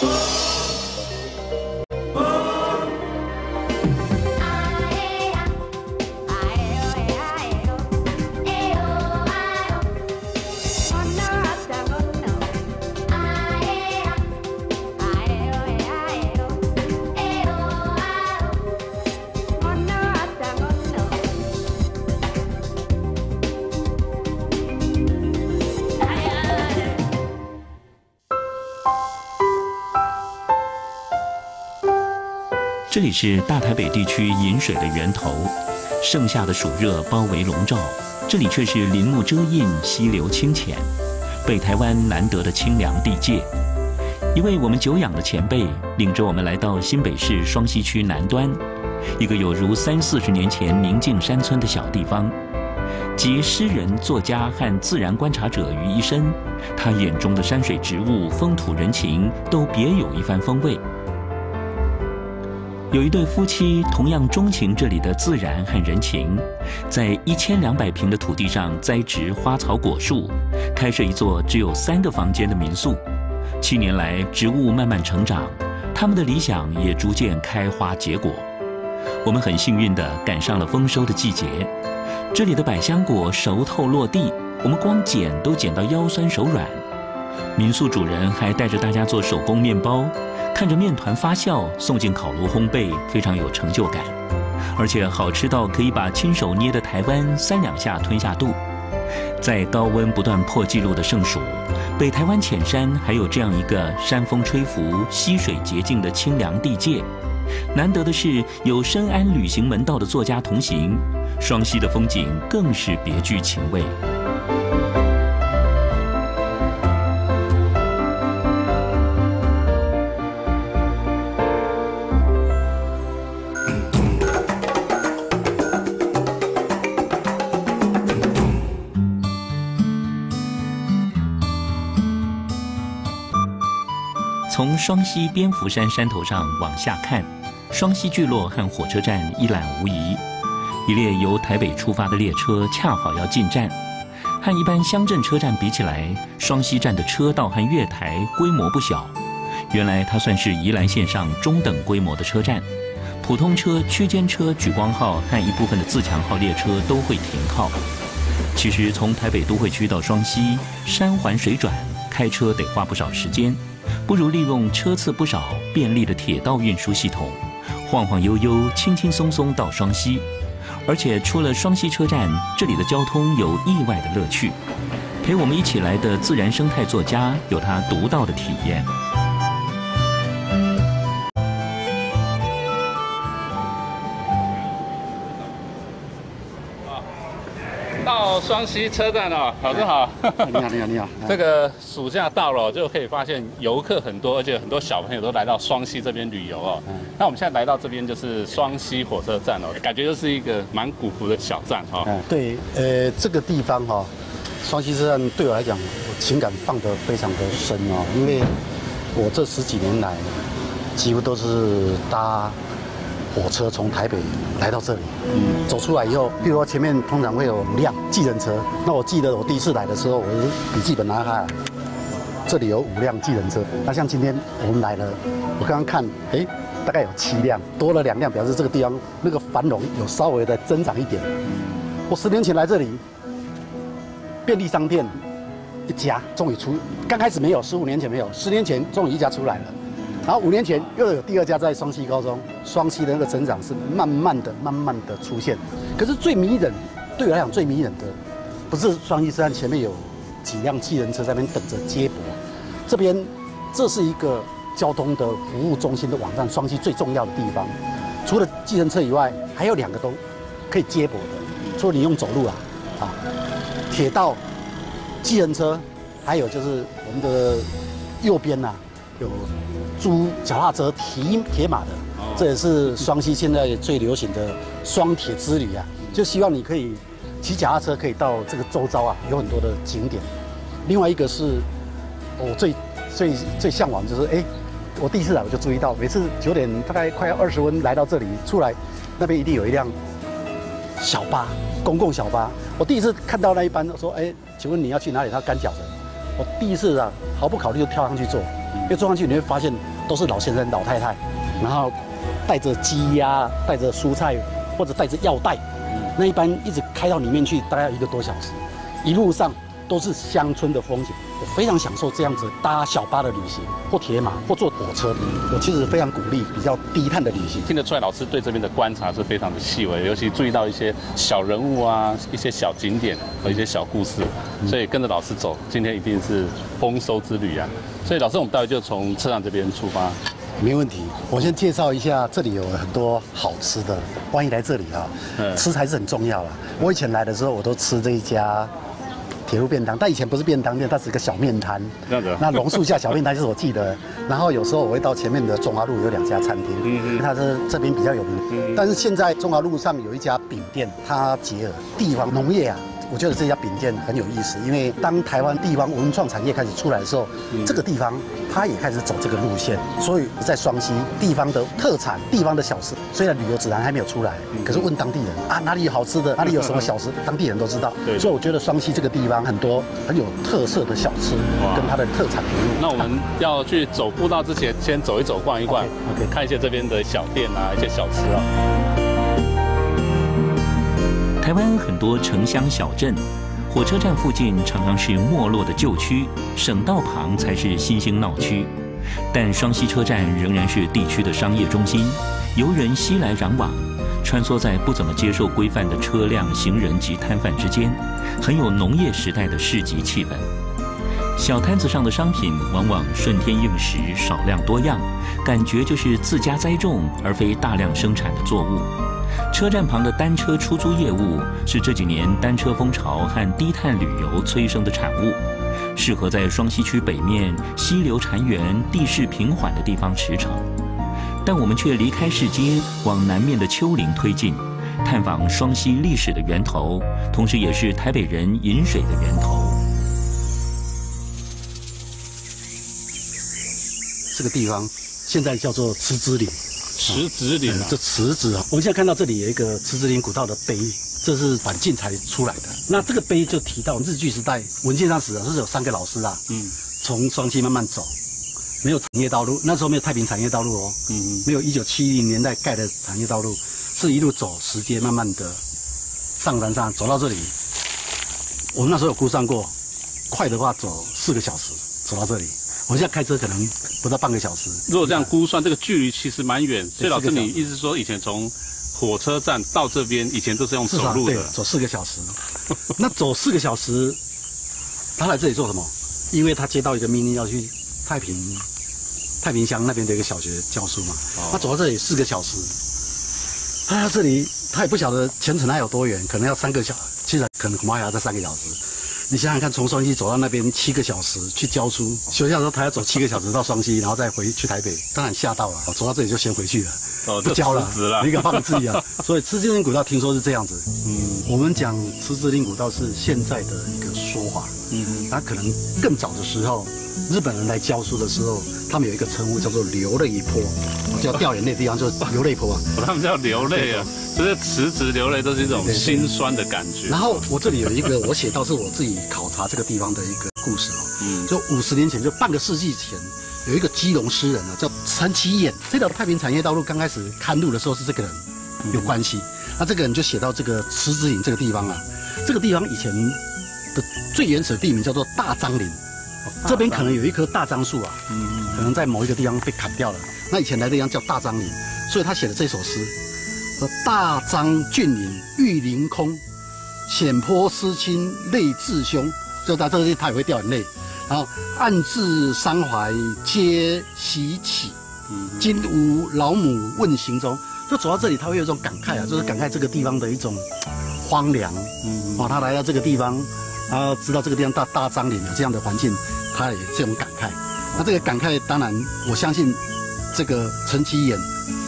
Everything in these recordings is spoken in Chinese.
这里是大台北地区饮水的源头，盛夏的暑热包围笼罩，这里却是林木遮荫，溪流清浅，北台湾难得的清凉地界。一位我们久仰的前辈，领着我们来到新北市双溪区南端，一个有如三四十年前宁静山村的小地方，集诗人、作家和自然观察者于一身，他眼中的山水植物、风土人情，都别有一番风味。有一对夫妻同样钟情这里的自然和人情，在一千两百平的土地上栽植花草果树，开设一座只有三个房间的民宿。七年来，植物慢慢成长，他们的理想也逐渐开花结果。我们很幸运地赶上了丰收的季节，这里的百香果熟透落地，我们光捡都捡到腰酸手软。民宿主人还带着大家做手工面包。看着面团发酵，送进烤炉烘焙，非常有成就感，而且好吃到可以把亲手捏的台湾三两下吞下肚。在高温不断破纪录的盛暑，北台湾浅山还有这样一个山风吹拂、溪水洁净的清凉地界。难得的是有深谙旅行门道的作家同行，双溪的风景更是别具情味。双溪蝙蝠山山头上往下看，双溪聚落和火车站一览无遗。一列由台北出发的列车恰好要进站，和一般乡镇车站比起来，双溪站的车道和月台规模不小。原来它算是宜兰线上中等规模的车站，普通车、区间车、莒光号和一部分的自强号列车都会停靠。其实从台北都会区到双溪，山环水转，开车得花不少时间。不如利用车次不少、便利的铁道运输系统，晃晃悠悠、轻轻松松到双溪。而且出了双溪车站，这里的交通有意外的乐趣。陪我们一起来的自然生态作家有他独到的体验。双溪车站哦，老师好。你好，你好，你好。这个暑假到了，就可以发现游客很多，而且很多小朋友都来到双溪这边旅游哦。那我们现在来到这边就是双溪火车站哦，感觉就是一个蛮古朴的小站哈。对，呃，这个地方哈，双溪车站对我来讲，我情感放得非常的深哦，因为我这十几年来几乎都是搭。火车从台北来到这里，嗯，走出来以后，比如说前面通常会有五辆计程车。那我记得我第一次来的时候，我笔记本拿开来，这里有五辆计程车。那像今天我们来了，我刚刚看，哎，大概有七辆，多了两辆，表示这个地方那个繁荣有稍微的增长一点。我十年前来这里，便利商店一家终于出，刚开始没有，十五年前没有，十年前终于一家出来了。然后五年前又有第二家在双溪高中，双溪的那个成长是慢慢的、慢慢的出现。可是最迷人，对我来讲最迷人的，不是双溪车站前面有几辆汽人车在那边等着接驳，这边这是一个交通的服务中心的网站，双溪最重要的地方。除了计程车以外，还有两个都可以接驳的，除了你用走路啊，啊，铁道、计程车，还有就是我们的右边呐有。租脚踏车、提铁马的，这也是双溪现在最流行的双铁之旅啊！就希望你可以骑脚踏车，可以到这个周遭啊，有很多的景点。另外一个是，我最最最向往就是，哎，我第一次来我就注意到，每次九点大概快要二十分来到这里，出来那边一定有一辆小巴，公共小巴。我第一次看到那一班，说，哎，请问你要去哪里？他干脚的。我第一次啊，毫不考虑就跳上去坐。因为坐上去你会发现都是老先生、老太太，然后带着鸡鸭、带着蔬菜或者带着药袋，那一般一直开到里面去，大概一个多小时，一路上都是乡村的风景。我非常享受这样子搭小巴的旅行，或铁马，或坐火车。我其实非常鼓励比较低碳的旅行。听得出来，老师对这边的观察是非常的细微，尤其注意到一些小人物啊，一些小景点和一些小故事。所以跟着老师走，今天一定是丰收之旅啊！所以老师，我们待会就从车站这边出发。没问题，我先介绍一下，这里有很多好吃的，欢迎来这里啊！吃才是很重要啦。我以前来的时候，我都吃这一家。铁路便当，但以前不是便当店，它是一个小面摊。那个。那榕树下小面摊就是我记得。然后有时候我会到前面的中华路有两家餐厅，嗯嗯，它是这边比较有名。嗯。但是现在中华路上有一家饼店，它结合地方农业啊。我觉得这家饼店很有意思，因为当台湾地方文创产业开始出来的时候，这个地方它也开始走这个路线。所以在双溪地方的特产、地方的小吃，虽然旅游指南还没有出来，可是问当地人啊，哪里有好吃的，哪里有什么小吃，当地人都知道。对。所以我觉得双溪这个地方很多很有特色的小吃，跟它的特产。那我们要去走步道之前，先走一走、逛一逛，OK，看一下这边的小店啊，一些小吃啊。台湾很多城乡小镇，火车站附近常常是没落的旧区，省道旁才是新兴闹区。但双溪车站仍然是地区的商业中心，游人熙来攘往，穿梭在不怎么接受规范的车辆、行人及摊贩之间，很有农业时代的市集气氛。小摊子上的商品往往顺天应时，少量多样，感觉就是自家栽种而非大量生产的作物。车站旁的单车出租业务是这几年单车风潮和低碳旅游催生的产物，适合在双溪区北面溪流潺湲、地势平缓的地方驰骋。但我们却离开市街，往南面的丘陵推进，探访双溪历史的源头，同时也是台北人饮水的源头。这个地方现在叫做池子岭。池子岭，这池子啊，我们现在看到这里有一个池子岭古道的碑，这是反晋才出来的。那这个碑就提到日据时代文献上写的，是有三个老师啊，嗯，从双溪慢慢走，没有产业道路，那时候没有太平产业道路哦，嗯嗯，没有一九七零年代盖的产业道路，是一路走石阶，慢慢的上山上走到这里。我们那时候有估算过，快的话走四个小时走到这里。我现在开车可能不到半个小时。如果这样估算，这个距离其实蛮远。所以老师，你意思说以前从火车站到这边，以前都是用走路的，走四个小时。那走四个小时，他来这里做什么？因为他接到一个命令，要去太平太平乡那边的一个小学教书嘛。他走到这里四个小时，他到这里他也不晓得前程还有多远，可能要三个小，其实可能恐怕还要再三个小时。你想想看，从双溪走到那边七个小时去教书，学校说他要走七个小时到双溪，然后再回去台北，当然吓到了。走到这里就先回去了，哦，不教了，你敢放弃啊？所以吃字令古道听说是这样子。嗯，我们讲吃字令古道是现在的一个说法。嗯嗯，那可能更早的时候，日本人来教书的时候，他们有一个称呼叫做流泪坡，叫掉眼泪的地方就是流泪坡啊。他们叫流泪啊。就是辞职流泪都是一种心酸的感觉。然后我这里有一个我写到是我自己考察这个地方的一个故事哦。嗯。就五十年前，就半个世纪前，有一个基隆诗人啊，叫陈其演。这条太平产业道路刚开始看路的时候是这个人有关系。那这个人就写到这个池子岭这个地方啊，这个地方以前的最原始的地名叫做大樟林，这边可能有一棵大樟树啊，嗯，可能在某一个地方被砍掉了。那以前来的地方叫大樟林，所以他写的这首诗。大张峻岭玉林空，险坡思亲泪自胸。就在这里，他也会掉眼泪。然后暗自伤怀皆喜起，今无老母问行踪。就走到这里，他会有一种感慨啊，就是感慨这个地方的一种荒凉。嗯，哦，他来到这个地方，然后知道这个地方大大张岭有这样的环境，他也这种感慨。那这个感慨，当然我相信这个陈其演。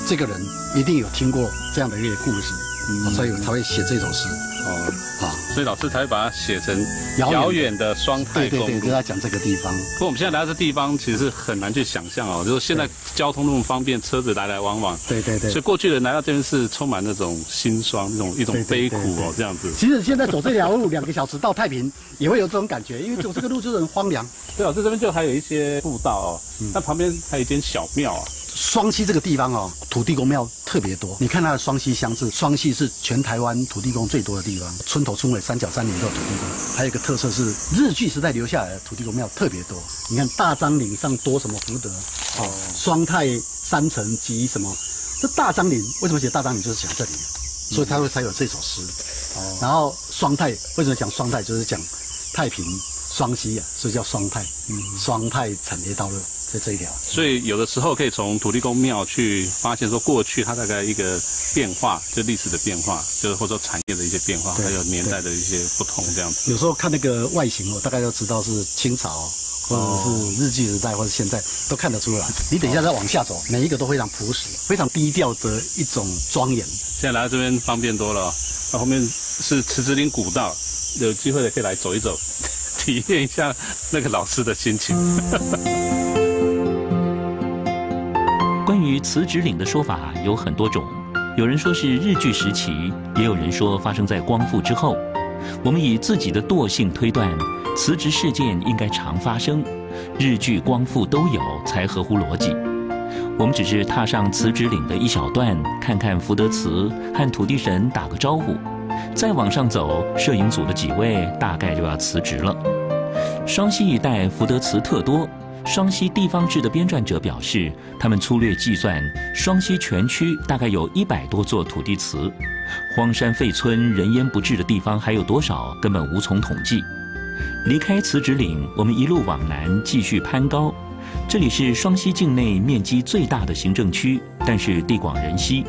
这个人一定有听过这样的一个故事，所以才会写这首诗。哦，好。所以老师才会把它写成遥远的双太对对对，公路就。在讲这个地方。不过我们现在来到这地方，其实很难去想象哦，就是现在交通那么方便，车子来来往往，对对对所以。过去的人来到这边是充满那种心酸、那种一种悲苦哦这样子。其实现在走这条路两个小时到太平，也会有这种感觉，因为走这个路就是很荒凉。对，老师这边就还有一些步道哦，嗯那旁边还有一间小庙啊。双溪这个地方哦，土地公庙特别多。你看它的双溪乡是，双溪是全台湾土地公最多的地方，村头村尾三角山林都有土地公。还有一个特色是日据时代留下来的土地公庙特别多。你看大张岭上多什么福德，哦，双泰山城及什么，这大张岭为什么写大张岭就是讲这里，所以他会才有这首诗。哦，然后双泰为什么讲双泰，就是讲太平双溪啊，所以叫双泰。嗯，双泰产业道路在这一条。所以有的时候可以从土地公庙去发现说过去它大概一个变化，就历史的变化，就是或者说产业的一些变化，对还有年代的一些不同这样子。有时候看那个外形，我大概就知道是清朝，或者是日据时代，或者现在都看得出来。你等一下再往下走，每一个都非常朴实、非常低调的一种庄严。现在来到这边方便多了哦，那后面是池子岭古道，有机会的可以来走一走，体验一下那个老师的心情。辞职岭的说法有很多种，有人说是日据时期，也有人说发生在光复之后。我们以自己的惰性推断，辞职事件应该常发生，日据、光复都有，才合乎逻辑。我们只是踏上辞职岭的一小段，看看福德祠，和土地神打个招呼，再往上走，摄影组的几位大概就要辞职了。双溪一带福德祠特多。双溪地方志的编撰者表示，他们粗略计算，双溪全区大概有一百多座土地祠，荒山废村、人烟不至的地方还有多少，根本无从统计。离开辞职岭，我们一路往南继续攀高，这里是双溪境内面积最大的行政区，但是地广人稀，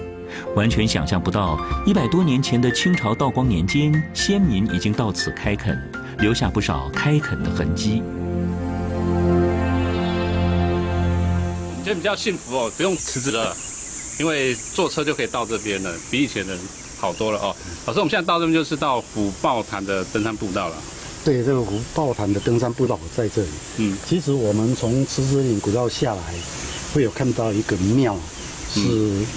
完全想象不到一百多年前的清朝道光年间，先民已经到此开垦，留下不少开垦的痕迹。今天比较幸福哦，不用辞职了，因为坐车就可以到这边了，比以前的好多了哦。老师，我们现在到这边就是到虎豹潭的登山步道了。对，这个虎豹潭的登山步道在这里。嗯，其实我们从池子岭古道下来，会有看到一个庙，是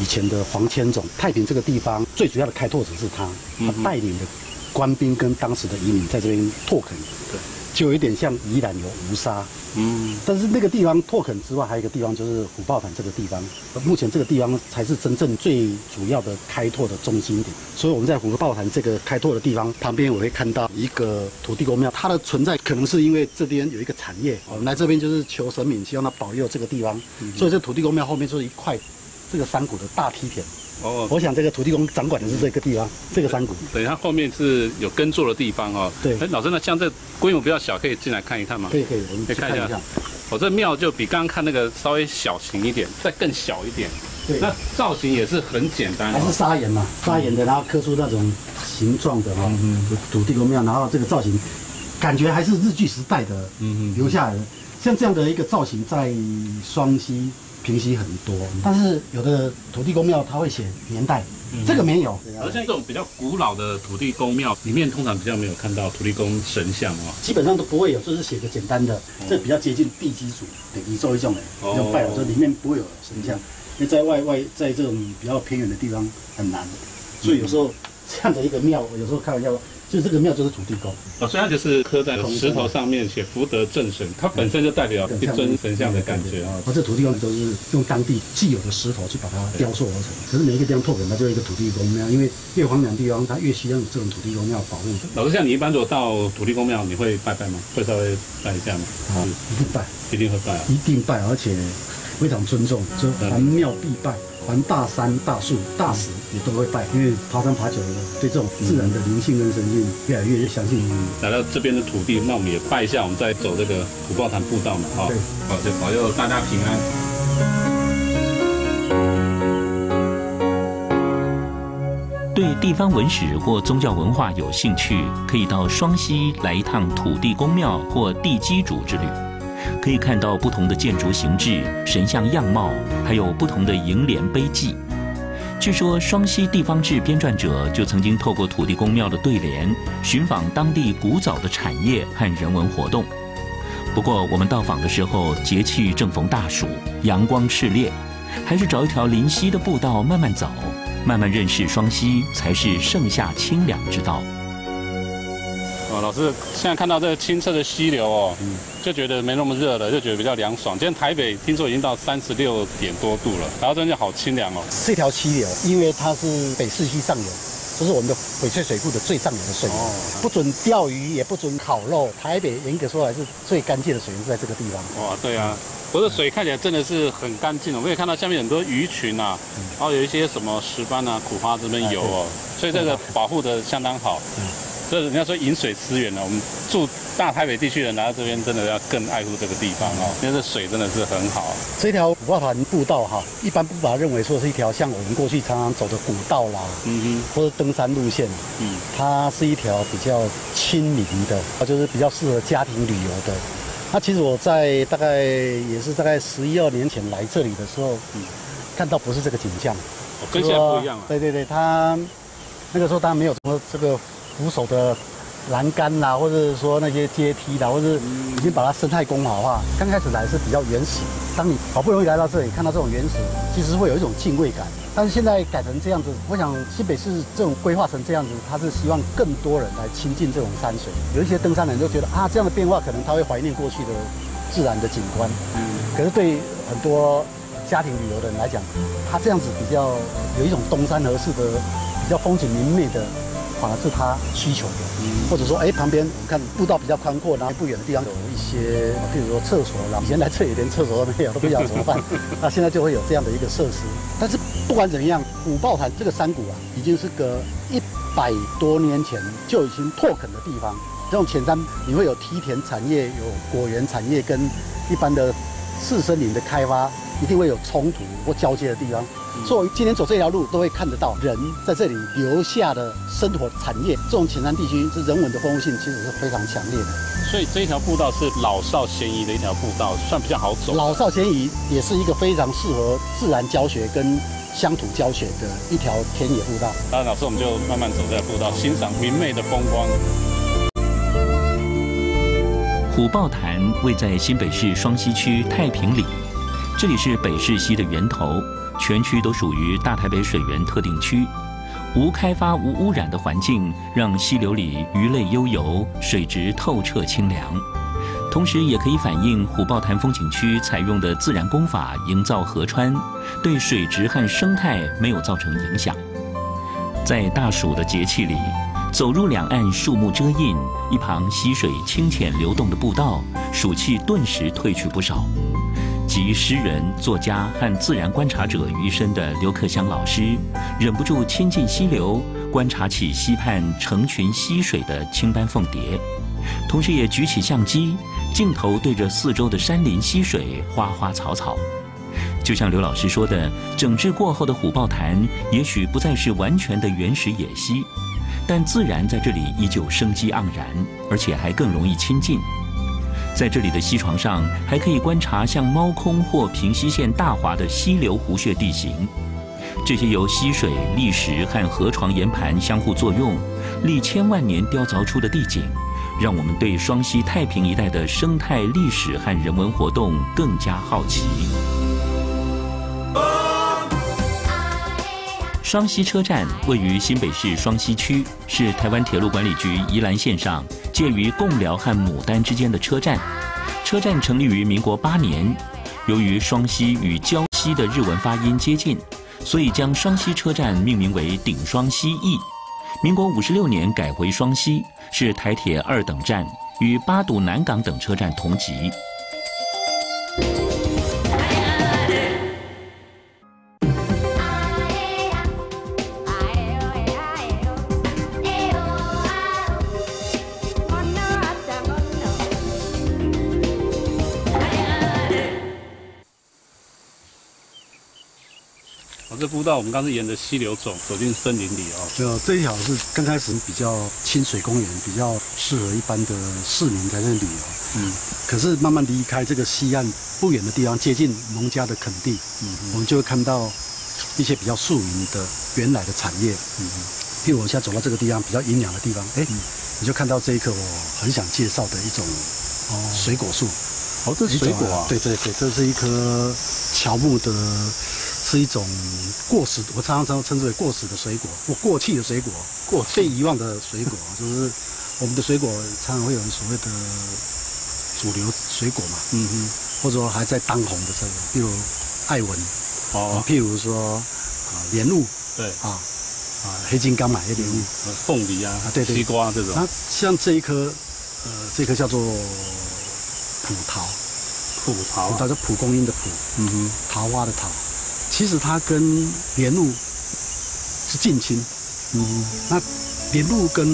以前的黄千总。太平这个地方最主要的开拓者是他，他带领的官兵跟当时的移民在这边拓垦，对，就有一点像宜兰有吴沙。嗯，但是那个地方拓垦之外，还有一个地方就是虎豹潭这个地方。目前这个地方才是真正最主要的开拓的中心点。所以我们在虎豹潭这个开拓的地方旁边，我会看到一个土地公庙。它的存在可能是因为这边有一个产业，我们来这边就是求神明，希望他保佑这个地方。所以这土地公庙后面就是一块这个山谷的大梯田。哦，我想这个土地公掌管的是这个地方，这个山谷。等一下后面是有耕作的地方哦。对哎，老师，那像这规模比较小，可以进来看一看吗可？以可以，我们可以看一下。我、这庙就比刚刚看那个稍微小型一点，再更小一点。对，那造型也是很简单、还是哦。砂岩嘛，砂岩的，然后刻出那种形状的哈、土地公庙，然后这个造型，感觉还是日据时代的嗯留下来的。像这样的一个造型，在双溪、平息很多，但是有的土地公庙它会写年代，这个没有。而像这种比较古老的土地公庙里面，通常比较没有看到土地公神像哦。基本上都不会有，就是写个简单的，这比较接近地基主的宇宙一种的，哦。用拜了，这里面不会有神像，因为在外外在这种比较偏远的地方很难，所以有时候这样的一个庙，我有时候开玩笑，就是这个庙就是土地公，哦，所以它就是刻在石头上面写福德正神，它本身就代表一尊神像的感觉哦。而这土地公都是用当地既有的石头去把它雕塑而成，可是每一个地方拓垦，它就是一个土地公庙，因为越荒凉的地方，它越需要有这种土地公庙保护。老师，像你一般如果到土地公庙，你会拜拜吗？会稍微拜一下吗？啊，一定拜，一定会拜啊。一定拜，而且非常尊重，就凡庙必拜，凡大山、大树、大石也都会拜，因为爬山爬久了，对这种自然的灵性跟神性越来越相信。来到这边的土地，那我们也拜一下，我们再走这个虎豹潭步道嘛，哈、对。好，就保佑大家平安。对地方文史或宗教文化有兴趣，可以到双溪来一趟土地公庙或地基主之旅，可以看到不同的建筑形制、神像样貌，还有不同的楹联碑记。据说双溪地方志编撰者就曾经透过土地公庙的对联，寻访当地古早的产业和人文活动。不过我们到访的时候，节气正逢大暑，阳光炽烈，还是找一条临溪的步道慢慢走，慢慢认识双溪，才是盛夏清凉之道。哦，老师，现在看到这个清澈的溪流哦，就觉得没那么热了，就觉得比较凉爽。今天台北听说已经到三十六点多度了，然后真的好清凉哦。这条溪流，因为它是北势溪上游，就是我们的翡翠水库的最上游的水源，不准钓鱼，也不准烤肉。台北严格说来是最干净的水源是在这个地方。哇，对啊，我的水看起来真的是很干净哦。我也看到下面很多鱼群啊，然后有一些什么石斑啊、苦花这边游哦，所以这个保护的相当好。所以人家说饮水思源呢，我们住大台北地区人来到这边，真的要更爱护这个地方哦，因为这水真的是很好。这条虎豹潭步道哈，一般不把它认为说是一条像我们过去常常走的古道啦，嗯哼，或者登山路线，嗯，它是一条比较亲民的，它就是比较适合家庭旅游的。那其实我在大概也是大概十一二年前来这里的时候，嗯，看到不是这个景象，跟现在不一样了。对对对，它那个时候当然没有什么这个。扶手的栏杆啦，或者是说那些阶梯啦，或者是已经把它生态工好化。刚开始来是比较原始，当你好不容易来到这里，看到这种原始，其实会有一种敬畏感。但是现在改成这样子，我想西北市这种规划成这样子，他是希望更多人来亲近这种山水。有一些登山人就觉得啊，这样的变化可能他会怀念过去的自然的景观。嗯。可是对很多家庭旅游的人来讲，他这样子比较有一种东山河式的比较风景明媚的。反而是他需求的，或者说，哎，旁边我们看步道比较宽阔，然后不远的地方有一些，比如说厕所啦。以前来这里连厕所都没有，都不知道怎么办。那现在就会有这样的一个设施。但是不管怎么样，虎豹潭这个山谷啊，已经是个一百多年前就已经拓垦的地方。这种浅山，你会有梯田产业、有果园产业跟一般的次森林的开发，一定会有冲突或交接的地方。所以今天走这条路都会看得到人在这里留下的生活产业。这种浅山地区是人文的丰富性其实是非常强烈的。所以这一条步道是老少咸宜的一条步道，算比较好走。老少咸宜也是一个非常适合自然教学跟乡土教学的一条田野步道。那老师，我们就慢慢走这条步道，欣赏明媚的风光。虎豹潭位在新北市双溪区太平里，这里是北势溪的源头。全区都属于大台北水源特定区，无开发、无污染的环境，让溪流里鱼类悠游，水质透彻清凉。同时，也可以反映虎豹潭风景区采用的自然工法营造河川，对水质和生态没有造成影响。在大暑的节气里，走入两岸树木遮荫、一旁溪水清浅流动的步道，暑气顿时退去不少。集诗人、作家和自然观察者于一身的刘克湘老师，忍不住亲近溪流，观察起溪畔成群溪水的青斑凤蝶，同时也举起相机，镜头对着四周的山林溪水、花花草草。就像刘老师说的，整治过后的虎豹潭，也许不再是完全的原始野溪，但自然在这里依旧生机盎然，而且还更容易亲近。在这里的溪床上，还可以观察像猫空或平溪县大华的溪流湖穴地形。这些由溪水、砾石和河床岩盘相互作用，历千万年雕凿出的地景，让我们对双溪太平一带的生态历史和人文活动更加好奇。双溪车站位于新北市双溪区，是台湾铁路管理局宜兰线上介于贡寮和牡丹之间的车站。车站成立于民国八年，由于双溪与礁溪的日文发音接近，所以将双溪车站命名为顶双溪驿。民国五十六年改回双溪，是台铁二等站，与八堵南港等车站同级。步道我们刚是沿着溪流走，走进森林里哦。就这一条是刚开始比较清水公园，比较适合一般的市民在那旅游。嗯。可是慢慢离开这个西岸不远的地方，接近农家的垦地，嗯，我们就会看到一些比较庶民的原来的产业。嗯譬如我现在走到这个地方比较阴凉的地方，哎，你就看到这一棵我很想介绍的一种水果树。哦，这是水果啊？对对对，这是一棵乔木的，是一种过时，我常常称称之为过时的水果，或过气的水果，过被遗忘的水果，就是我们的水果常常会有所谓的主流水果嘛，嗯哼，或者说还在当红的这个，譬如艾文，哦，譬如说啊莲雾，对，啊啊黑金刚嘛，黑莲雾，凤梨啊，对对，西瓜这种，那像这一颗，呃，这颗叫做。蒲桃，蒲桃，它是蒲公英的蒲，嗯哼，桃花的桃，其实它跟莲雾是近亲，嗯，那莲雾跟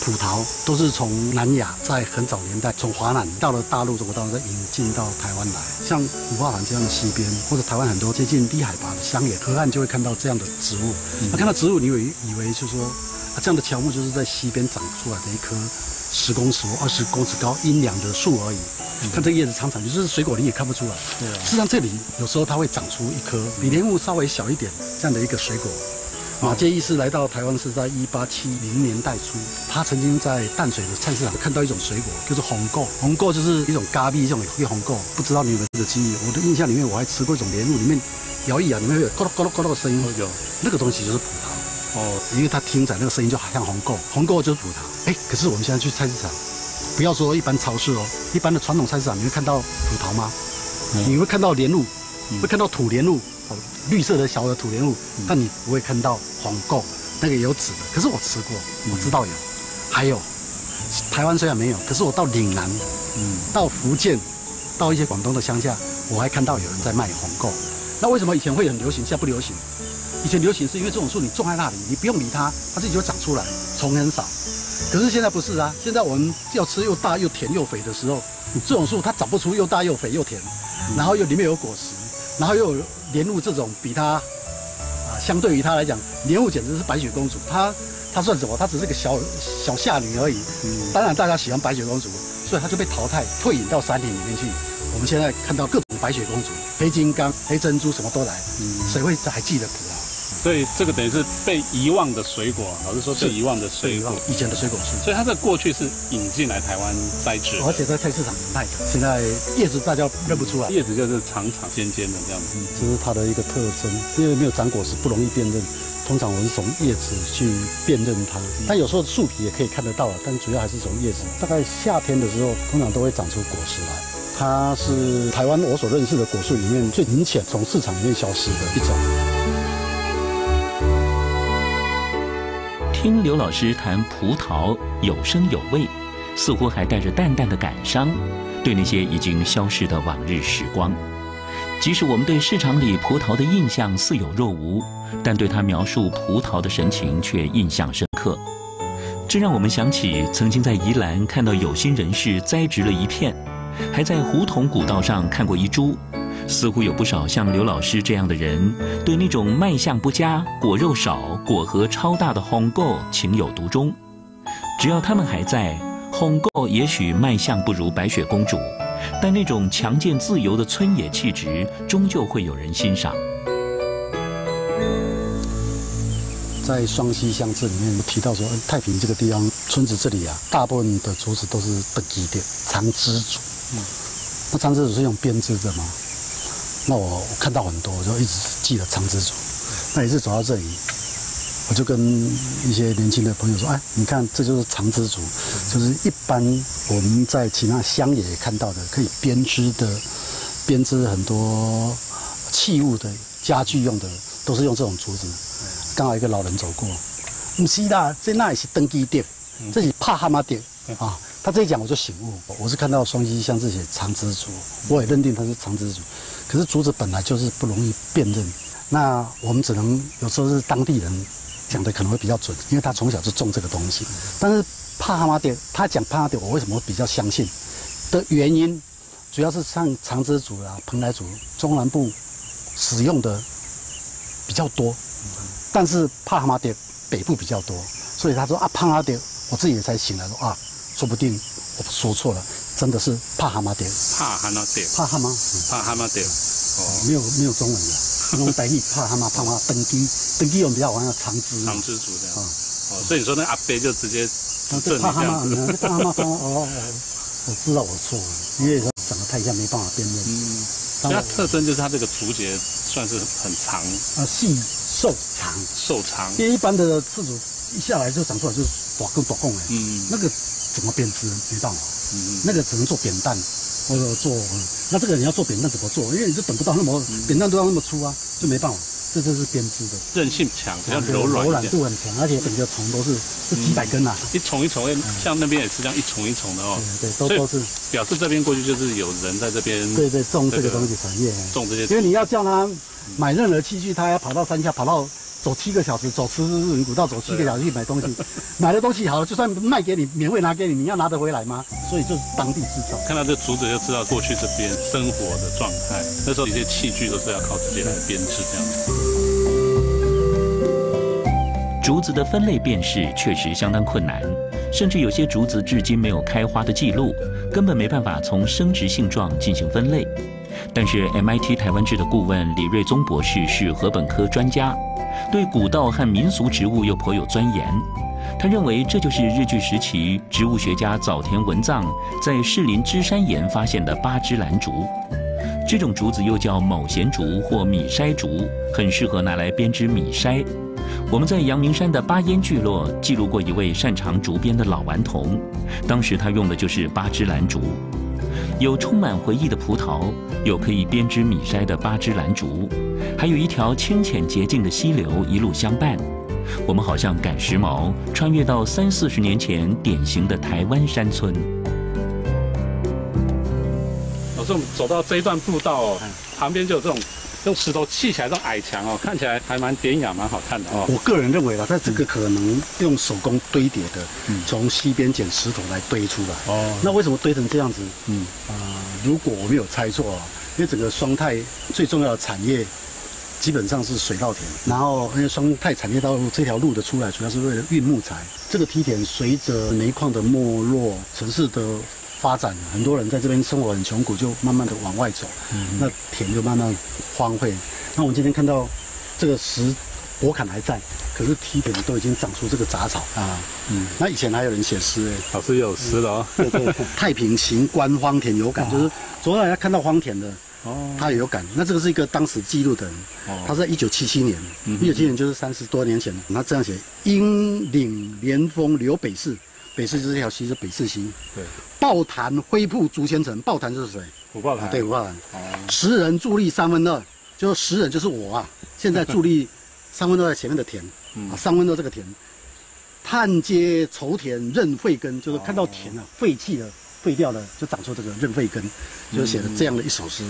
葡萄都是从南亚在很早年代从华南到了大陆，中国大陆再引进到台湾来，像五花潭这样的西边，或者台湾很多接近低海拔的乡野河岸，就会看到这样的植物。那看到植物，你以为以为就是说，啊，这样的乔木就是在西边长出来的一棵。十公尺或二十公尺高阴凉的树而已，看这个叶子长长，就是水果你也看不出来。对啊。事实上这里有时候它会长出一颗比莲雾稍微小一点这样的一个水果。马介医师来到台湾是在一八七零年代初，他曾经在淡水的菜市场看到一种水果，就是红豆。红豆就是一种咖喱一种一红豆，不知道你有没有这个记忆？我的印象里面我还吃过一种莲雾，里面摇一摇，里面会有咕噜咕噜咕噜的声音。有。那个东西就是葡萄。哦。因为它听起来那个声音就好像红豆，红豆就是葡萄。哎，可是我们现在去菜市场，不要说一般超市哦，一般的传统菜市场，你会看到葡萄吗？你会看到莲雾，会看到土莲雾，哦，绿色的小的土莲雾，但你不会看到黄垢，那个有籽的。可是我吃过，我知道有。还有，台湾虽然没有，可是我到岭南，嗯，到福建，到一些广东的乡下，我还看到有人在卖黄垢。那为什么以前会很流行，现在不流行？以前流行是因为这种树你种在那里，你不用理它，它自己就会长出来，虫很少。可是现在不是啊，现在我们要吃又大又甜又肥的时候，这种树它长不出又大又肥又甜，然后又里面有果实，然后又有莲雾这种比它啊，相对于它来讲，莲雾简直是白雪公主。它它算什么？它只是个小小夏女而已。嗯，当然大家喜欢白雪公主，所以它就被淘汰，退隐到山林里面去。我们现在看到各种白雪公主、黑金刚、黑珍珠什么都来，谁会还记得？所以这个等于是被遗忘的水果，老实说被遗忘的水果，以前的水果树。所以它在过去是引进来台湾栽植，而且在菜市场卖的。现在叶子大家认不出来，叶子就是长长尖尖的这样子，这是它的一个特征。因为没有长果实，不容易辨认。通常我是从叶子去辨认它，但有时候树皮也可以看得到啊。但主要还是从叶子。大概夏天的时候，通常都会长出果实来。它是台湾我所认识的果树里面最明显从市场里面消失的一种。听刘老师谈葡萄有声有味，似乎还带着淡淡的感伤，对那些已经消逝的往日时光。即使我们对市场里葡萄的印象似有若无，但对他描述葡萄的神情却印象深刻。这让我们想起曾经在宜兰看到有心人士栽植了一片，还在胡同古道上看过一株。似乎有不少像刘老师这样的人，对那种卖相不佳、果肉少、果核超大的红豆情有独钟。只要他们还在，红豆也许卖相不如白雪公主，但那种强健自由的村野气质，终究会有人欣赏。在双溪乡志里面提到说，太平这个地方村子这里啊，大部分的竹子都是登基的长枝竹。嗯，那长枝竹是用编织的吗？那我看到很多，我就一直记得长枝竹。那一次走到这里，我就跟一些年轻的朋友说：“哎，你看，这就是长枝竹，就是一般我们在其他乡野看到的，可以编织的，编织很多器物的家具用的，都是用这种竹子。刚好一个老人走过，不是啦，这那也是登基店，这是帕哈马店啊。他这一讲我就醒悟，我是看到双溪像这些长枝竹，我也认定它是长枝竹。可是竹子本来就是不容易辨认，那我们只能有时候是当地人讲的可能会比较准，因为他从小就种这个东西。但是帕哈马蝶，他讲帕哈马蝶，我为什么比较相信的原因，主要是像长枝竹啊、蓬莱竹，中南部使用的比较多，但是帕哈马蝶北部比较多，所以他说啊帕哈马蝶，我自己也才醒来说啊，说不定我说错了。真的是帕哈马蝶，帕哈马蝶，帕哈马？帕哈马蝶，哦，没有没有中文的，用台语怕他妈怕妈登基，登基我们比较玩要长枝，长枝竹这样。啊哦，所以你说那阿伯就直接指这样。子。嗯怕他妈说哦哦，我知道我错了，因为说长得太像没办法辨认，嗯，它特征就是它这个竹节算是很长、啊细瘦长，瘦长。因为一般的刺竹一下来就长出来就是短根短贡哎，嗯。那个怎么编织没办法。嗯那个只能做扁担，或者做，那这个你要做扁担怎么做？因为你就等不到那么扁担都要那么粗啊，就没办法。这就是编织的，韧性强，比较柔软柔软。度很强，而且整个虫都是是几百根啊，一重一重，像那边也是这样一重一重的哦。对对，都都是表示这边过去就是有人在这边对对种这这个个东西产业，种这些因为你要叫他买任何器具，他要跑到山下，跑到走七个小时，走慈云古道走七个小时去买东西，买的东西好了，就算卖给你，免费拿给你，你要拿得回来吗？所以就是当地制造。看到这竹子就知道过去这边生活的状态。那时候一些器具都是要靠自己来编织这样子。竹子的分类辨识确实相当困难，甚至有些竹子至今没有开花的记录，根本没办法从生殖性状进行分类。但是 MIT 台湾制的顾问李瑞宗博士是禾本科专家，对古道和民俗植物又颇有钻研。他认为这就是日据时期植物学家早田文藏在士林芝山岩发现的八枝兰竹。这种竹子又叫某咸竹或米筛竹，很适合拿来编织米筛。我们在阳明山的巴烟聚落记录过一位擅长竹编的老顽童，当时他用的就是八枝兰竹。有充满回忆的葡萄，有可以编织米筛的八枝兰竹，还有一条清浅洁净的溪流一路相伴。我们好像赶时髦，穿越到三四十年前典型的台湾山村。老师，我们走到这一段步道哦，旁边就有这种用石头砌起来这种矮墙哦，看起来还蛮典雅、蛮好看的哦。我个人认为啦，它这个可能用手工堆叠的，从西边捡石头来堆出来。哦那为什么堆成这样子？嗯啊、如果我没有猜错啊，因为整个双泰最重要的产业基本上是水稻田，然后因为双泰产业道路这条路的出来，主要是为了运木材。这个梯田随着煤矿的没落，城市的发展，很多人在这边生活很穷苦，就慢慢的往外走，嗯那田就慢慢荒废。那我们今天看到这个石果坎还在，可是梯田都已经长出这个杂草啊。嗯，那以前还有人写诗哎。老师有诗了哦。对对，太平行观荒田有感，就是昨天人家看到荒田的，哦，他也有感。那这个是一个当时记录的人，哦他在一九七七年，一九七七年就是三十多年前了，他这样写：阴岭连峰流北市，北市就是这条溪，是北市溪。对，抱潭灰瀑竹千层，抱潭就是谁？虎豹潭。对，五抱潭。哦，十人助力三分二，就十人就是我啊，现在助力 三分二在前面的田，嗯啊，三分二这个田，探接愁田任废根，就是看到田啊废弃了、废掉了，就长出这个任废根，就写了这样的一首诗。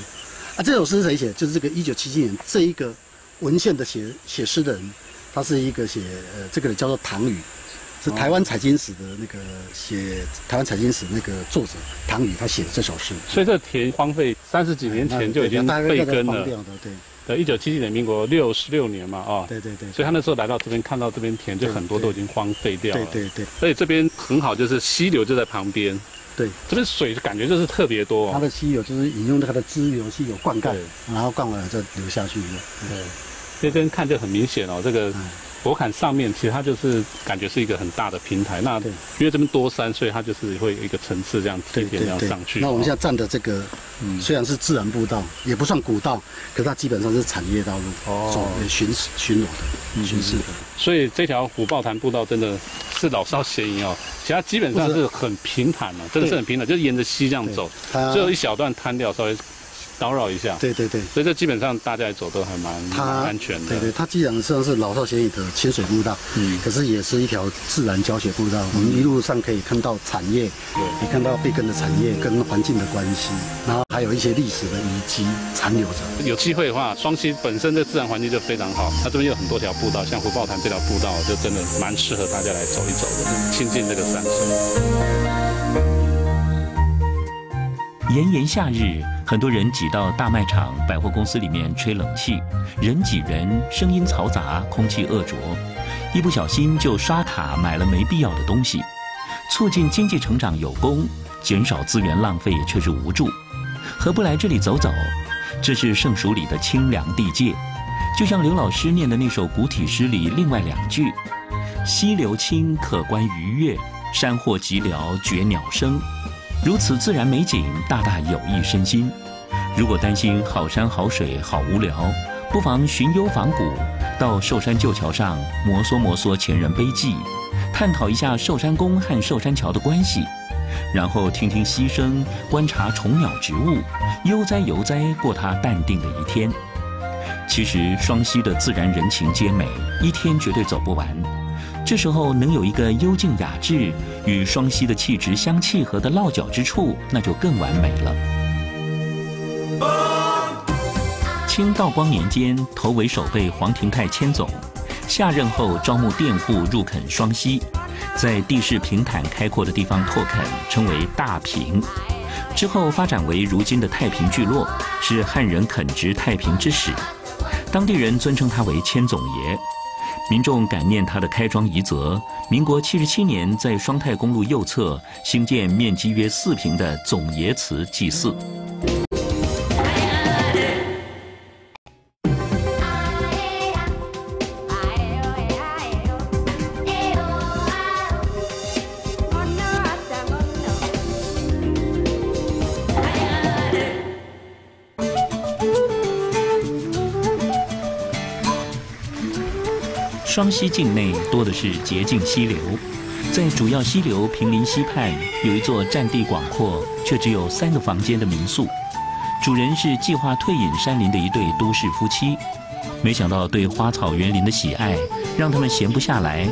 啊，这首诗是谁写？就是这个一九七七年这一个文献的写写诗的人，他是一个写呃这个人叫做唐宇。是台湾采金史的那个写台湾采金史那个作者唐宇，他写的这首诗。所以这田荒废三十几年前就已经大概废根了。对对，一九七七年，民国六十六年嘛，哦，对对对。所以他那时候来到这边，看到这边田就很多都已经荒废掉了。对对对所以这边很好，就是溪流就在旁边，对，这边水感觉就是特别多哦。它的溪流就是引用它的支流溪流灌溉，然后灌完了再流下去。对，这边看就很明显哦，这个嗯博坎上面其实它就是感觉是一个很大的平台。那因为这边多山，所以它就是会有一个层次这样梯田这样上去。那我们现在在站的这个，嗯虽然是自然步道，也不算古道，可是它基本上是产业道路，哦走巡视巡逻的，巡视的。所以这条虎豹潭步道真的是老少咸宜哦，其他基本上是很平坦的，真的是很平坦，就是沿着溪这样走，它只有一小段摊掉，稍微叨扰一下。对对对，所以这基本上大家来走都还蛮安全的。对对，它基本上是老少咸宜的清水步道，嗯可是也是一条自然教学步道。我们一路上可以看到产业，对可以看到贝根的产业跟环境的关系，然后还有一些历史的遗迹残留着。有机会的话，双溪本身的自然环境就非常好，它这边有很多条步道，像虎豹潭这条步道就真的蛮适合大家来走一走的，亲近这个山水。炎炎夏日，很多人挤到大卖场、百货公司里面吹冷气，人挤人，声音嘈杂，空气恶浊，一不小心就刷卡买了没必要的东西。促进经济成长有功，减少资源浪费却是无助。何不来这里走走？这是圣蜀里的清凉地界，就像刘老师念的那首古体诗里另外两句：“溪流清，可观鱼跃；山货寂寥，绝鸟声。”如此自然美景，大大有益身心。如果担心好山好水好无聊，不妨寻幽访古，到寿山旧桥上摩挲摩挲前人碑记，探讨一下寿山宫和寿山桥的关系，然后听听溪声，观察虫鸟植物，悠哉悠哉过他淡定的一天。其实双溪的自然人情皆美，一天绝对走不完。这时候能有一个幽静雅致、与双溪的气质相契合的落脚之处，那就更完美了。清道光年间，头为守备黄庭泰千总，下任后招募佃户入垦双溪，在地势平坦开阔的地方拓垦，称为大平。之后发展为如今的太平聚落，是汉人垦殖太平之始。当地人尊称他为千总爷。民众感念他的开庄遗泽，民国七十七年在双泰公路右侧兴建面积约四平的总爷祠祭祀。双溪境内多的是洁净溪流，在主要溪流平林溪畔有一座占地广阔却只有三个房间的民宿，主人是计划退隐山林的一对都市夫妻。没想到对花草园林的喜爱，让他们闲不下来，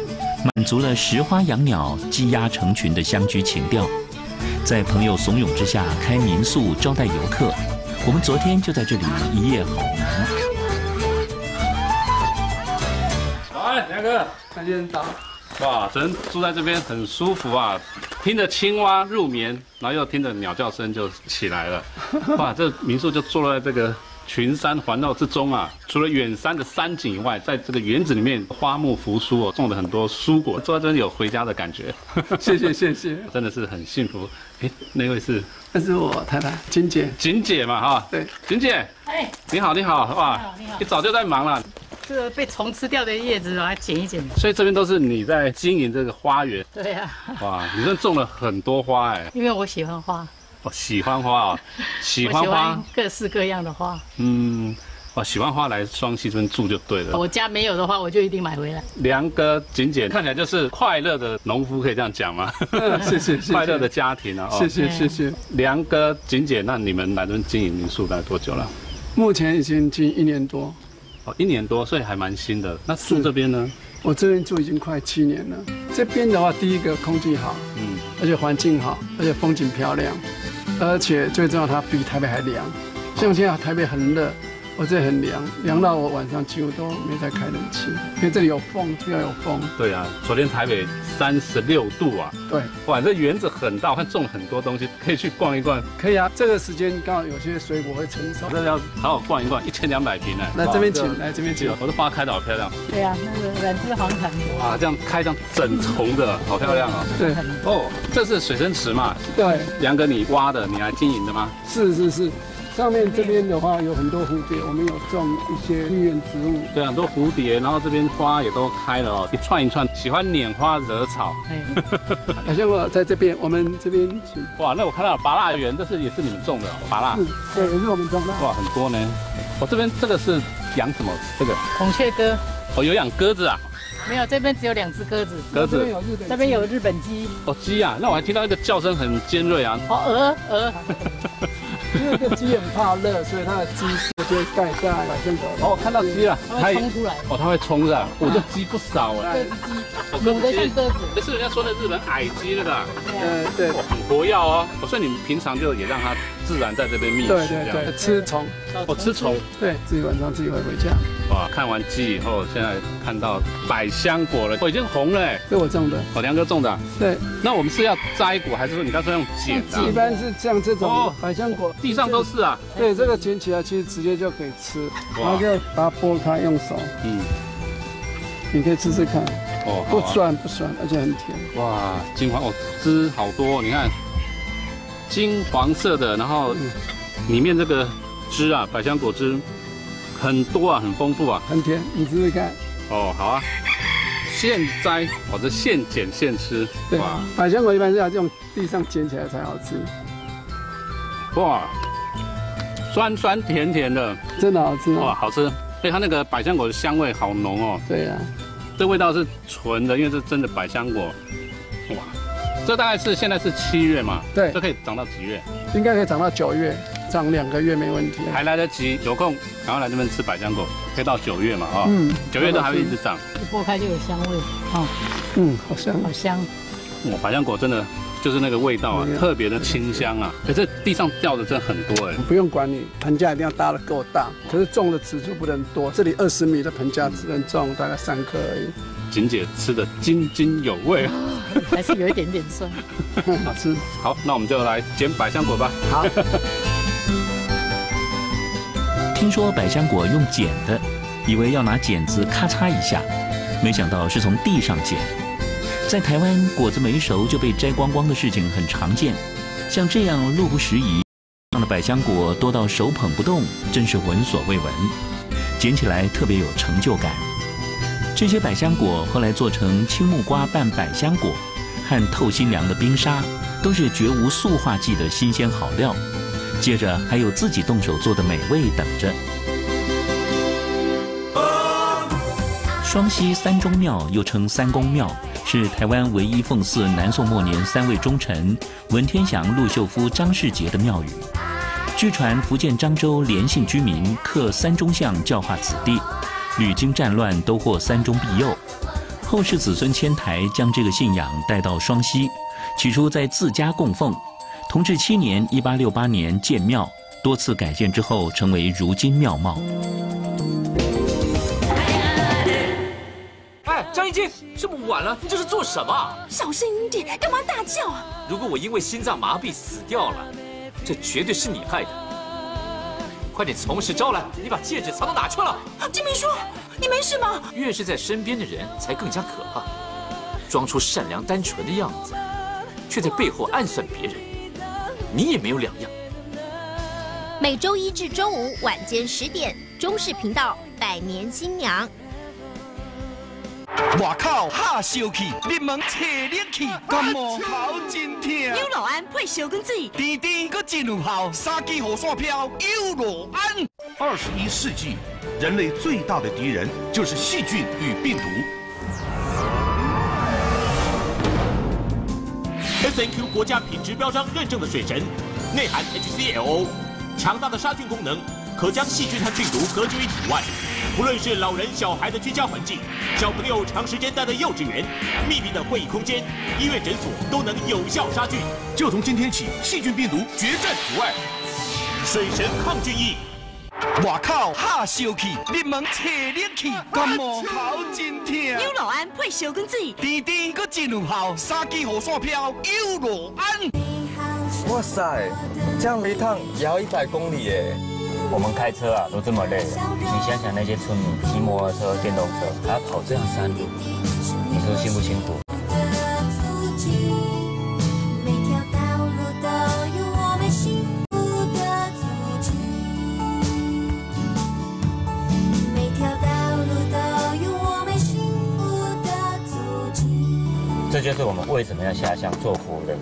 满足了拾花养鸟、鸡鸭成群的乡居情调。在朋友怂恿之下，开民宿招待游客。我们昨天就在这里一夜好眠。哥，感谢早。哇，人住在这边很舒服啊，听着青蛙入眠，然后又听着鸟叫声就起来了。哇，这民宿就坐落在这个群山环绕之中啊。除了远山的山景以外，在这个园子里面花木扶疏哦，种了很多蔬果，坐在这里有回家的感觉。谢谢谢谢，真的是很幸福。哎，那位是？那是我太太金姐。金姐嘛哈。对，金姐。哎，你好你好，哇，你好，你早就在忙了。这个被虫吃掉的叶子，把它剪一剪。所以这边都是你在经营这个花园。对呀。哇，你这种了很多花哎。因为我喜欢花。哦，喜欢花啊，喜欢花，各式各样的花。嗯，哇，喜欢花来双溪村住就对了。我家没有的话，我就一定买回来。梁哥、景姐看起来就是快乐的农夫，可以这样讲吗？谢谢。快乐的家庭啊，谢谢谢谢。梁哥、景姐，那你们来这边经营民宿大概多久了？目前已经近一年多。一年多，所以还蛮新的。那住这边呢？我这边住已经快七年了。这边的话，第一个空气好，嗯，而且环境好，而且风景漂亮，而且最重要，它比台北还凉。像现在台北很热。我这很凉，凉到我晚上几乎都没在开冷气，因为这里有风，就要有风。对啊，昨天台北三十六度啊。对，哇，这园子很大，看种很多东西，可以去逛一逛。可以啊，这个时间刚好有些水果会成熟，真的要好好逛一逛。一千两百平呢，来这边请，来这边请。我的花开的好漂亮。对啊，那个染枝黄檀。哇，这样开这样整丛的好漂亮啊。对。哦，这是水生池嘛？对。杨哥，你挖的，你来经营的吗？是是是。上面这边的话有很多蝴蝶，我们有种一些绿叶植物，对，很多蝴蝶，然后这边花也都开了哦，一串一串，喜欢拈花惹草。哎好像我在这边，我们这边，哇，那我看到拔蜡园，这是也是你们种的拔蜡，对，也是我们种的。哇，很多呢。我这边这个是养什么？这个孔雀鸽。哦，有养鸽子啊？没有，这边只有两只鸽子。鸽子。这边有日本鸡。哦，鸡啊，那我还听到一个叫声很尖锐啊。哦，鹅鹅。因为这鸡很怕热，所以它的鸡就会盖在百香果。哦，我看到鸡了，它会冲出来。哦，它会冲是吧？我这鸡不少哎。这只鸡，母的像鸽子。这是人家说的日本矮鸡那个。对，对。很活跃哦，所以你们平常就也让它自然在这边觅食。对对对，吃虫。哦，吃虫。对，自己晚上自己会回家。哇，看完鸡以后，现在看到百香果了，我已经红了。是我种的。哦，梁哥种的。对。那我们是要摘果，还是说你刚才用剪的？一般是像这种百香果。地上都是啊，对，这个捡起来其实直接就可以吃，然后就把它剥开用手，嗯，你可以吃吃看，哦，不酸不酸，而且很甜。哇，金黄哦，汁好多，你看，金黄色的，然后里面这个汁啊，百香果汁很多啊，很丰富啊，很甜，你试试看。哦，好啊。现摘或者现捡现吃，对，百香果一般是要这种地上捡起来才好吃。哇，酸酸甜甜的，真的好吃哇，好吃！哎，它那个百香果的香味好浓哦。对啊，这味道是纯的，因为是真的百香果。哇，这大概是现在是七月嘛？对，这可以长到几月？应该可以长到九月。长两个月没问题，还来得及，有空赶快来这边吃百香果，可以到九月嘛，哦，嗯，九月都还会一直长，一剥开就有香味，哦，嗯，好香，好香，哇，百香果真的就是那个味道啊，特别的清香啊，可是地上掉的真的很多哎，不用管你，盆架一定要搭的够大，可是种的尺数不能多，这里二十米的盆架只能种大概三颗而已。景姐吃的津津有味，还是有一点点酸，好 吃。好，那我们就来捡百香果吧。好。听说百香果用剪的，以为要拿剪子咔嚓一下，没想到是从地上捡。在台湾，果子没熟就被摘光光的事情很常见，像这样路不拾遗样的百香果多到手捧不动，真是闻所未闻。捡起来特别有成就感。这些百香果后来做成青木瓜拌百香果和透心凉的冰沙，都是绝无塑化剂的新鲜好料。接着还有自己动手做的美味等着。双溪三中庙又称三公庙，是台湾唯一奉祀南宋末年三位忠臣文天祥、陆秀夫、张世杰的庙宇。据传福建漳州连姓居民刻三中像教化子弟，屡经战乱都获三中庇佑。后世子孙迁台将这个信仰带到双溪，起初在自家供奉。同治七年（一八六八年）建庙，多次改建之后，成为如今庙貌。张一金，这么晚了，你这是做什么？小声一点，干嘛大叫啊？如果我因为心脏麻痹死掉了，这绝对是你害的。快点从实招来！你把戒指藏到哪去了？金明叔，你没事吗？越是在身边的人，才更加可怕。装出善良单纯的样子，却在背后暗算别人。你也没有两样。每周一至周五晚间十点，中视频道《百年新娘》。外口哈烧气，你门切热气，感冒好真痛。优老安配小根水，甜甜搁真有效，三支雨伞飘优老安。二十一世纪，人类最大的敌人就是细菌与病毒。S N Q 国家品质标章认证的水神，内含 H C L O，强大的杀菌功能，可将细菌和病毒隔绝于体外。不论是老人、小孩的居家环境，小朋友长时间待在幼稚园、密闭的会议空间、医院诊所，都能有效杀菌。就从今天起，细菌病毒决战除外，水神抗菌液。外口哈烧气，入门切热气，感冒好真疼。优老安配小根水，甜甜搁真有效，三支雨伞飘优老安。哇塞，这样一趟也要一百公里耶！我们开车啊都这么累了，你想想那些村民骑摩托车、电动车还要跑这样山路，你说辛不辛苦？这就是我们为什么要下乡做服务的。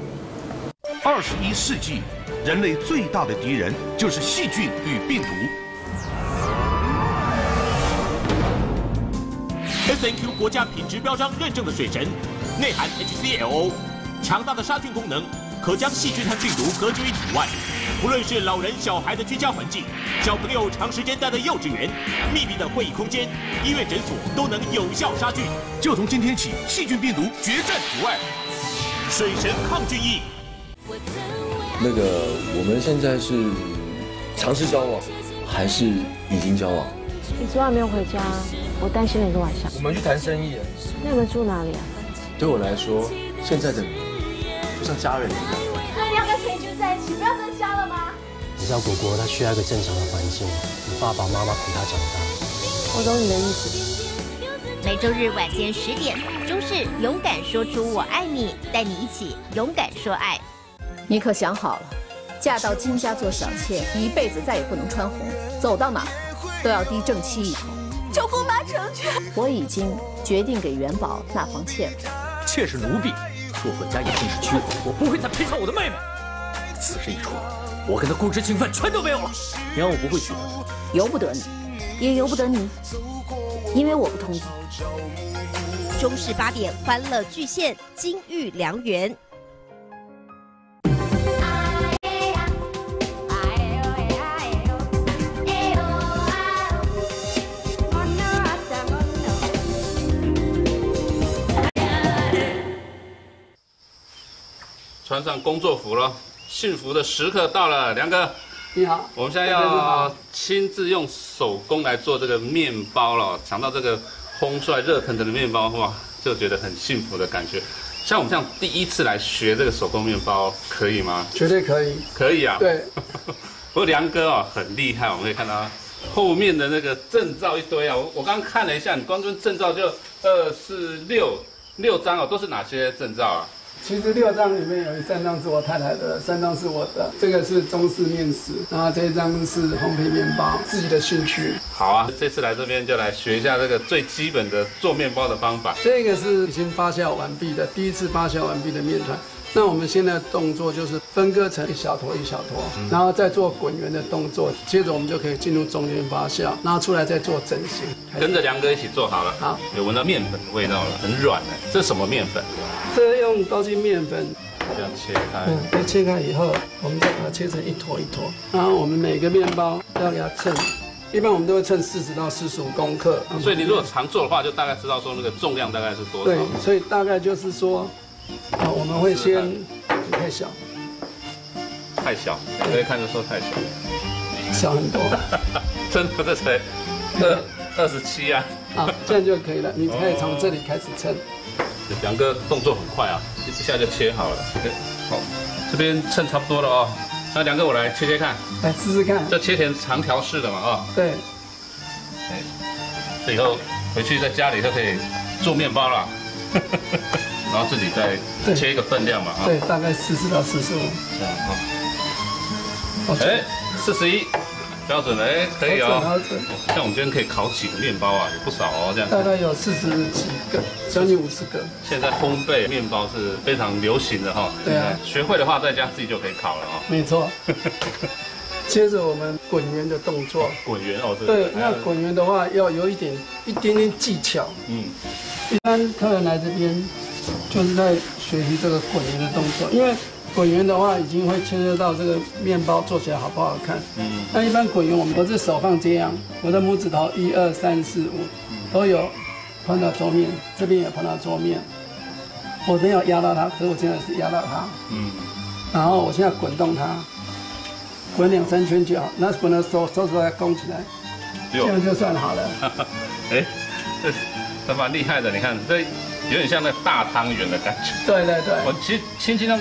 二十一世纪，人类最大的敌人就是细菌与病毒。S N Q 国家品质标章认证的水神，内含 H C L O，强大的杀菌功能，可将细菌和病毒隔绝于体外。不论是老人、小孩的居家环境，小朋友长时间待在幼稚园、密闭的会议空间、医院诊所，都能有效杀菌。就从今天起，细菌病毒决战体外，水神抗菌液。那个，我们现在是尝试交往，还是已经交往？你昨晚没有回家，我担心了一个晚上。我们去谈生意。那你们住哪里啊？对我来说，现在的你就像家人一样。你知道果果他需要一个正常的环境，你爸爸妈妈陪他长大。我懂你的意思。每周日晚间十点，中视勇敢说出我爱你，带你一起勇敢说爱。你可想好了，嫁到金家做小妾，一辈子再也不能穿红，走到哪都要低正妻一头。求姑妈成全。我已经决定给元宝纳房妾了。妾是奴婢，做管家也正是屈辱，我不会再配上我的妹妹。此事一出，我跟她姑侄情分全都没有了。娘我不会娶她，由不得你，也由不得你，因为我不同意。中式八点，欢乐巨献，金玉良缘。穿上工作服了，幸福的时刻到了，梁哥，你好，我们现在要亲自用手工来做这个面包了。想到这个烘出来热腾腾的面包，哇，就觉得很幸福的感觉。像我们这样第一次来学这个手工面包，可以吗？绝对可以，可以啊。对，不过梁哥哦很厉害，我们可以看到后面的那个证照一堆啊。我我刚刚看了一下，你光这证照就二四六六张哦，都是哪些证照啊？其实六张里面有三张是我太太的，三张是我的。这个是中式面食，然后这一张是烘焙面包，自己的兴趣。好啊，这次来这边就来学一下这个最基本的做面包的方法。这个是已经发酵完毕的，第一次发酵完毕的面团。那我们现在动作就是分割成一小坨一小坨，然后再做滚圆的动作。接着我们就可以进入中间发酵，拿出来再做整形。跟着梁哥一起做好了。好，有闻到面粉的味道了，很软的。这是什么面粉？这用高筋面粉，这样切开。嗯，这切开以后，我们再把它切成一坨一坨。然后我们每个面包要给它称，一般我们都会称四十到四十五公克。所以你如果常做的话，就大概知道说那个重量大概是多少。对，所以大概就是说，啊，我们会先太小，太小，你可以看着说太小，小很多。真的，这才二二十七啊。啊，这样就可以了。你可以从这里开始称。梁哥动作很快啊，一下就切好了。好，这边称差不多了哦。那梁哥，我来切切看，来试试看。这切成长条式的嘛，啊。对。哎，这以后回去在家里就可以做面包了。然后自己再切一个分量嘛，啊。对，大概四十到四十五。这样啊。哎，四十一。标准哎，可以哦。像我们今天可以烤几个面包啊？也不少哦，这样。大概有四十几个，将近五十个。现在烘焙面包是非常流行的哈。对啊。学会的话，在家自己就可以烤了啊。没错。接着我们滚圆的动作。滚圆哦，对。那滚圆的话，要有一点一点点技巧。嗯。一般客人来这边，就是在学习这个滚圆的动作，因为。滚圆的话，已经会牵涉到这个面包做起来好不好看。嗯，那一般滚圆，我们都是手放这样，我的拇指头一二三四五都有碰到桌面，这边也碰到桌面。我没有压到它，可是我现在是压到它。嗯，然后我现在滚动它，滚两三圈就好。那滚的时候手指头要拱起来，这样就算好了。哎，这这蛮厉害的，你看这有点像那大汤圆的感觉。对对对，我其实轻轻的。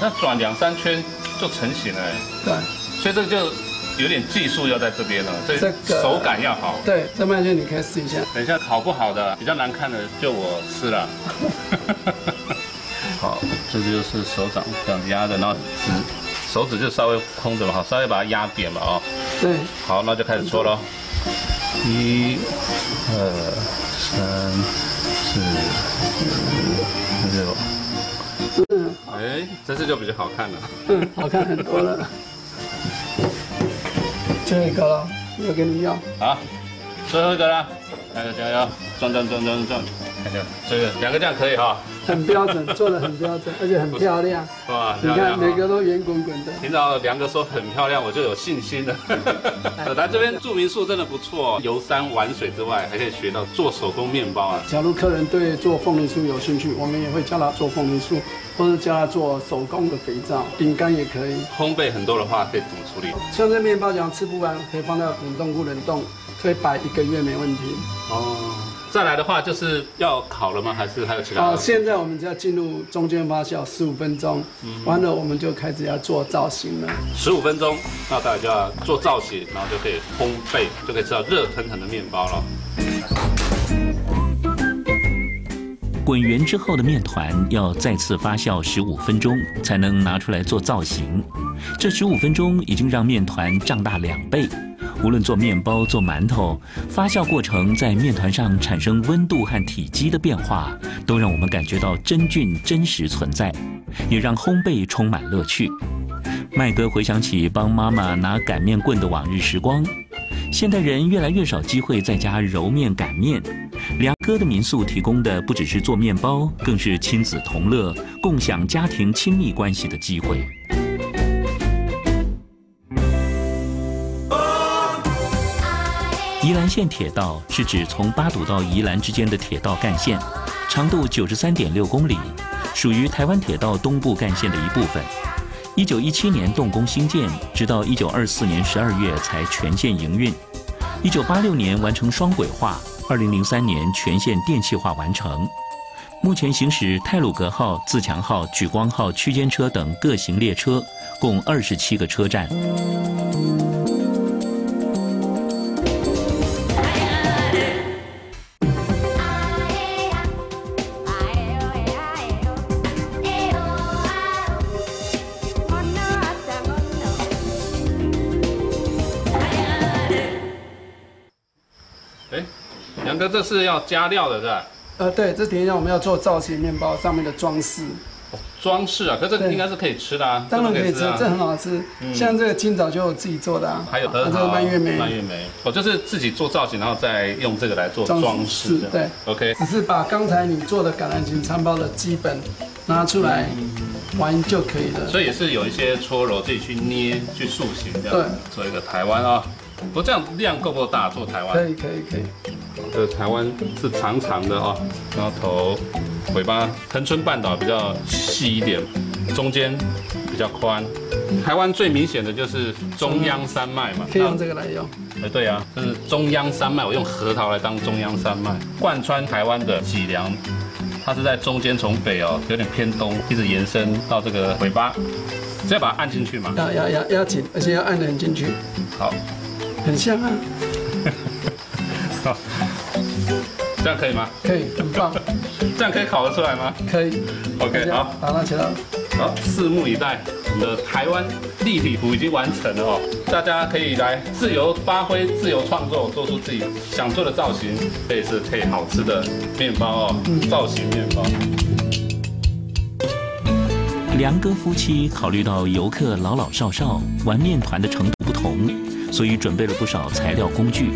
那转两三圈就成型了，对，所以这个就有点技术要在这边了，这手感要好。对，这半圈你可以试一下。等一下烤不好的，比较难看的就我吃了。好，这个就是手掌这样压的，然后指手指就稍微空着嘛，好，稍微把它压扁嘛，哦。对。好，那就开始搓喽。一、二、三、四、五、六。嗯，哎，这次就比较好看了。嗯，好看很多了。最后一个了，又给你要。好，最后一个了，加油加油，转转转转转，看下这个两个这样可以哈。很标准，做的很标准，而且很漂亮。哇，你看每个都圆滚滚的。听到梁哥说很漂亮，我就有信心了。来这边住民宿真的不错，游山玩水之外，还可以学到做手工面包啊。假如客人对做凤梨酥有兴趣，我们也会教他做凤梨酥，或者教他做手工的肥皂、饼干也可以。烘焙很多的话，可以怎么处理？像这面包讲吃不完，可以放到冷冻库冷冻，可以摆一个月没问题。哦。再来的话就是要烤了吗？还是还有其他？好，现在我们就要进入中间发酵十五分钟，完了我们就开始要做造型了。十五分钟，那大家就要做造型，然后就可以烘焙，就可以吃到热腾腾的面包了。滚圆之后的面团要再次发酵十五分钟，才能拿出来做造型。这十五分钟已经让面团胀大两倍。无论做面包、做馒头，发酵过程在面团上产生温度和体积的变化，都让我们感觉到真菌真实存在，也让烘焙充满乐趣。麦哥回想起帮妈妈拿擀面棍的往日时光。现代人越来越少机会在家揉面擀面，梁哥的民宿提供的不只是做面包，更是亲子同乐、共享家庭亲密关系的机会。宜兰线铁道是指从八堵到宜兰之间的铁道干线，长度九十三点六公里，属于台湾铁道东部干线的一部分。一九一七年动工兴建，直到一九二四年十二月才全线营运。一九八六年完成双轨化，二零零三年全线电气化完成。目前行驶泰鲁格号、自强号、莒光号区间车等各型列车，共二十七个车站。哥，这是要加料的，是吧？呃，对，这等一下我们要做造型面包上面的装饰。装饰啊，可这个应该是可以吃的啊。当然可以吃，这很好吃。像这个今早就自己做的啊。还有这个蔓越莓。蔓越莓，哦，就是自己做造型，然后再用这个来做装饰。对，OK。只是把刚才你做的橄榄形餐包的基本拿出来玩就可以了。所以也是有一些搓揉，自己去捏、去塑形这样。对，做一个台湾啊。不这样量够不够大？做台湾可以可以可以。这台湾是长长的哦，然后头、尾巴，恒春半岛比较细一点，中间比较宽。台湾最明显的就是中央山脉嘛，可以用这个来用。哎，对啊，这是中央山脉，我用核桃来当中央山脉，贯穿台湾的脊梁，它是在中间从北哦，有点偏东，一直延伸到这个尾巴，直接把它按进去嘛。要要要要紧，而且要按得很进去。好。很像啊，好这样可以吗？可以，很棒。这样可以烤得出来吗？可以。OK，好，把它起来。好，拭目以待。我们的台湾立体图已经完成了哦，大家可以来自由发挥、自由创作，做出自己想做的造型，这也是可以好吃的面包哦，造型面包。梁哥夫妻考虑到游客老老少少玩面团的程度不同。所以准备了不少材料工具，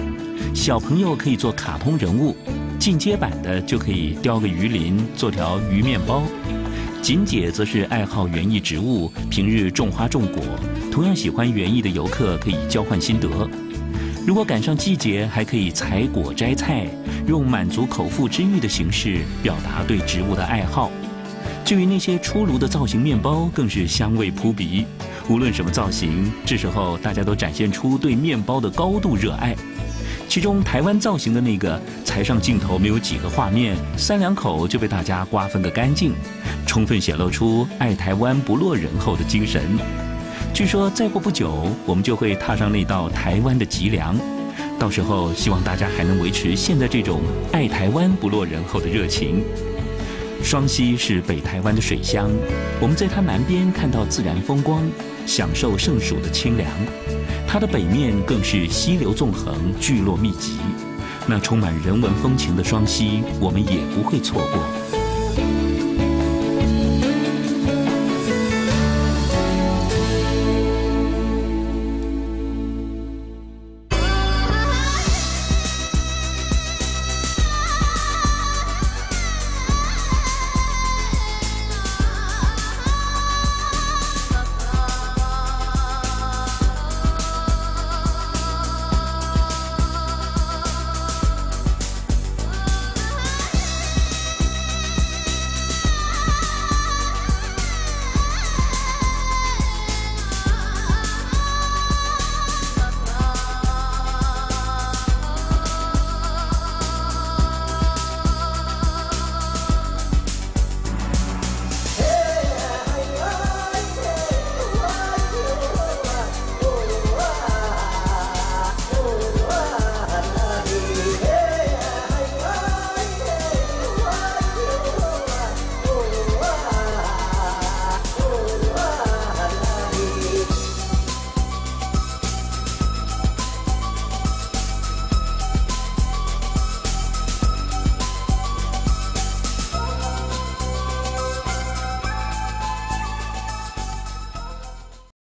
小朋友可以做卡通人物，进阶版的就可以雕个鱼鳞，做条鱼面包。锦姐则是爱好园艺植物，平日种花种果，同样喜欢园艺的游客可以交换心得。如果赶上季节，还可以采果摘菜，用满足口腹之欲的形式表达对植物的爱好。至于那些出炉的造型面包，更是香味扑鼻。无论什么造型，这时候大家都展现出对面包的高度热爱。其中台湾造型的那个，才上镜头没有几个画面，三两口就被大家瓜分个干净，充分显露出爱台湾不落人后的精神。据说再过不久，我们就会踏上那道台湾的脊梁，到时候希望大家还能维持现在这种爱台湾不落人后的热情。双溪是北台湾的水乡，我们在它南边看到自然风光，享受盛暑的清凉；它的北面更是溪流纵横，聚落密集。那充满人文风情的双溪，我们也不会错过。